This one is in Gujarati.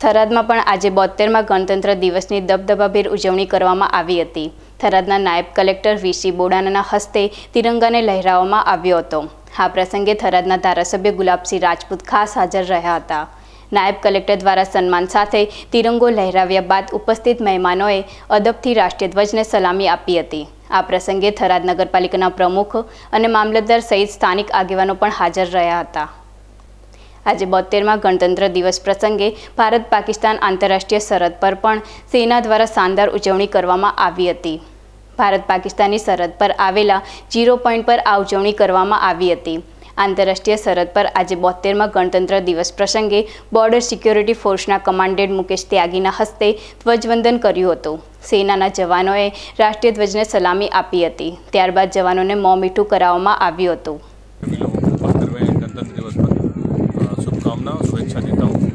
થરાદમાં પણ આજે બોતેરમાં ગણતંત્ર દિવસની દબદબાભેર ઉજવણી કરવામાં આવી હતી. થરાદના નાયબ કલેક્ટર વીસી બોડાનાના હસ્તે તિરંગાને લહેરાવવામાં આવ્યો હતો. આ પ્રસંગે થરાદના ધારાસભ્ય ગુલાબસિંહ રાજપૂત ખાસ હાજર રહ્યા હતા. નાયબ કલેક્ટર દ્વારા સન્માન સાથે તિરંગો લહેરાવ્યા બાદ ઉપસ્થિત મહેમાનોએ અદબથી રાષ્ટ્રીય ધ્વજને સલામી આપી હતી. આ પ્રસંગે થરાદ નગરપાલિકાના પ્રમુખ અને મામલતદાર સહિત સ્થાનિક આગેવાનો પણ હાજર રહ્યા હતા. આજે બોતેરમાં ગણતંત્ર દિવસ પ્રસંગે ભારત પાકિસ્તાન આંતરરાષ્ટ્રીય સરહદ પર પણ સેના દ્વારા શાનદાર ઉજવણી કરવામાં આવી હતી. ભારત પાકિસ્તાનની સરહદ પર આવેલા જીરો પોઈન્ટ પર આ ઉજવણી કરવામાં આવી હતી. આંતરરાષ્ટ્રીય સરહદ પર આજે બોતેરમાં ગણતંત્ર દિવસ પ્રસંગે બોર્ડર સિક્યોરિટી ફોર્સના કમાન્ડેન્ટ મુકેશ ત્યાગીના હસ્તે ધ્વજવંદન કર્યું હતું. સેનાના જવાનોએ રાષ્ટ્રીય ધ્વજને સલામી આપી હતી. ત્યારબાદ જવાનોને મોં મીઠું કરાવવામાં આવ્યું હતું. સ્વૈચ્છા નેતાઓ